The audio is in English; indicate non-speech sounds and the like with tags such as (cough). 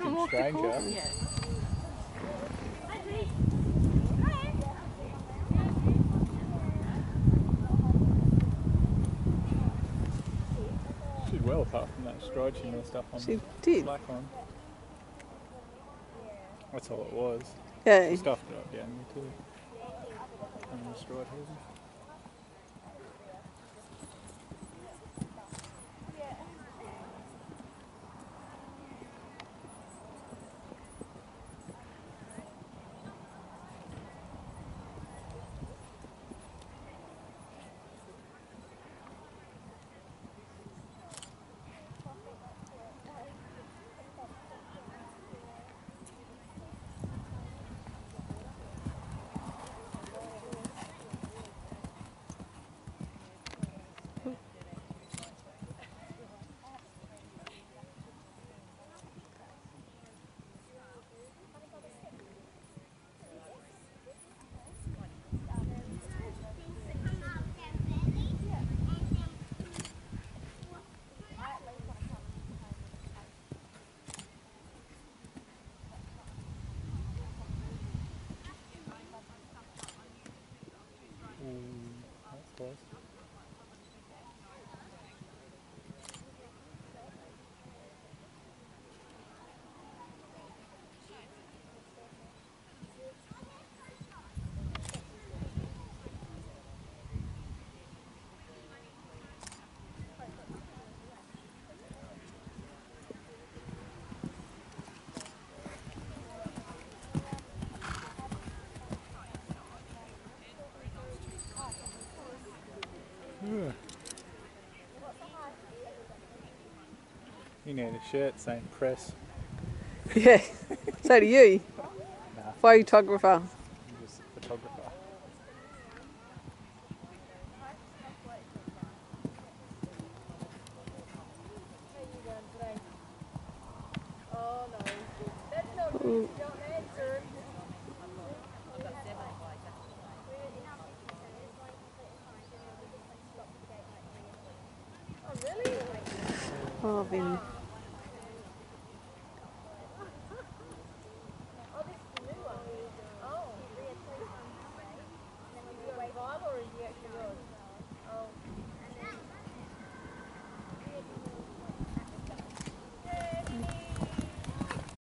haven't walked the stranger. course yet. She did well apart from that stride she messed up on She the did. black one. That's all it was. Yeah. She stuffed it up down there too. On the stride hoses. Ooh, that's You need a shirt saying press. Yeah. (laughs) so do you. Nah, Photographer. I'm just a photographer. Ooh. Vinnie.